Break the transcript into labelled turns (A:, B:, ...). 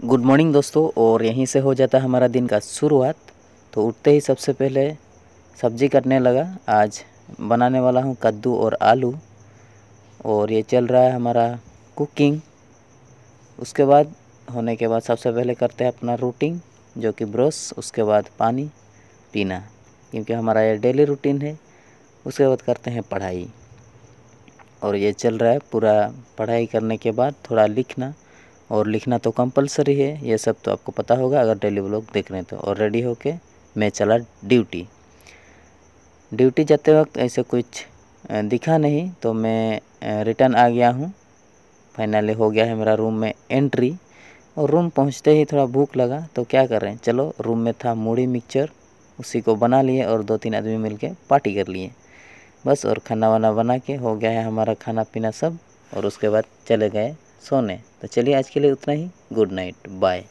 A: Good morning दोस्तों, और यहीं से हो जाता है हमारा दिन का शुरुआत। तो उठते ही सबसे पहले सब्ज़ी कटने लगा। आज बनाने वाला हूँ कद्दू और आलू। और ये चल रहा है हमारा कुकिंग उसके बाद, होने के बाद सबसे पहले करते हैं अपना रूटीन जो कि ब्रश उसके बाद पानी पीना, क्योंकि हमारा ये डेली रूटीन है। उसके बाद करते हैं पढ़ाई। और ये चल रहा है पूरा पढ़ाई करने के बाद थोड़ा लिखना। और लिखना तो कंपलसरी है, ये सब तो आपको पता होगा अगर डेली ब्लॉग देख रहे हैं तो। और रेडी होके मैं चला ड्यूटी। ड्यूटी जाते वक्त ऐसे कुछ दिखा नहीं तो मैं रिटर्न आ गया हूँ। फाइनली हो गया है मेरा रूम में एंट्री। और रूम पहुँचते ही थोड़ा भूख लगा तो क्या कर चलो, रूम में था मूढ़ी मिक्सचर, उसी को बना लिए और दो तीन आदमी मिलके पार्टी कर लिए। बस और खाना वाना बना के हो गया है हमारा खाना पीना सब, और उसके बाद चले गए। सोने। तो चलिए आज के लिए उतना ही। Good night bye